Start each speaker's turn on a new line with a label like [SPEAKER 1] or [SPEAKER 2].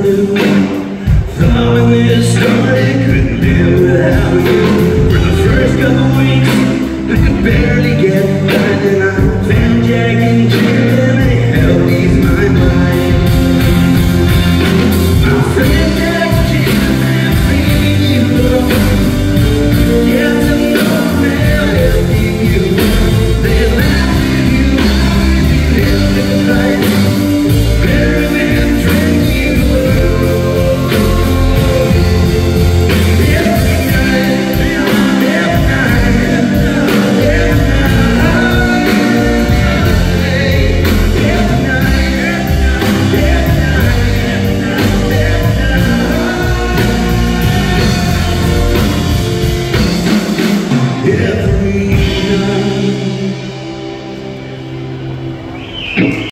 [SPEAKER 1] do. Throwing this story.